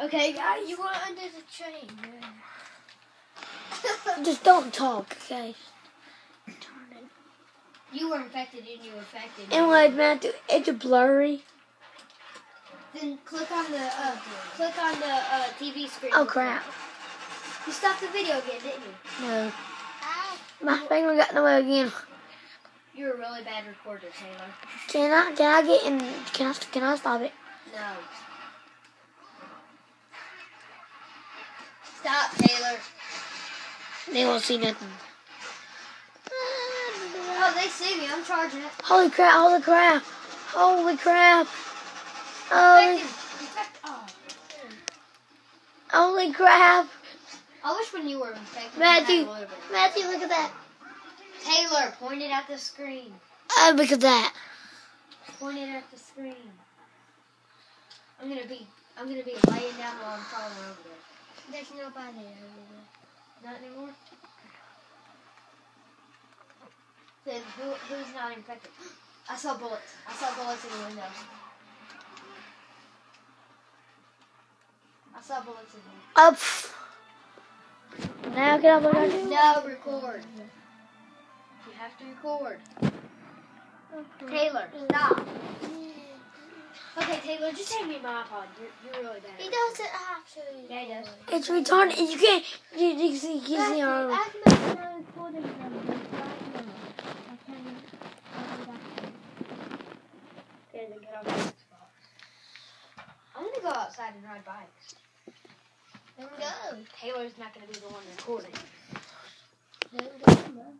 Okay, guys, you were under the train. Just don't talk, okay? You were infected and you were infected. And like Matthew, it's a blurry. Then click on the uh, click on the uh, TV screen. Oh crap! You stopped the video again, didn't you? No, my finger got in the way again. You're a really bad recorder, Taylor. Can I? Can I get in? Can I? Can I stop it? No. Stop, Taylor. They won't see nothing. Oh, they see me. I'm charging it. Holy crap! Holy crap! Holy crap! Holy. Oh. holy crap! I wish when you were infected. Matthew, had a little bit. Matthew, look at that. Taylor, point it at the screen. Oh, look at that. Point it at the screen. I'm gonna be. I'm gonna be laying down while I'm crawling over there. There's nobody over there. Not anymore. Then who, who's not infected? I saw bullets. I saw bullets in the window. I saw bullets in there. Up. Now get up. Look at No, record. You have to record. Taylor, stop. Okay, Taylor, just hand me my iPod. You're, you're really bad. He doesn't have to. Yeah, he does. It's retarded. You can't. You, you see. You see Matthew, our. I can make a recording from this right now. I can. I'll do that. Okay, then get on the Xbox. I'm gonna go outside and ride bikes. Then go. Taylor's not gonna be the one recording. Then go.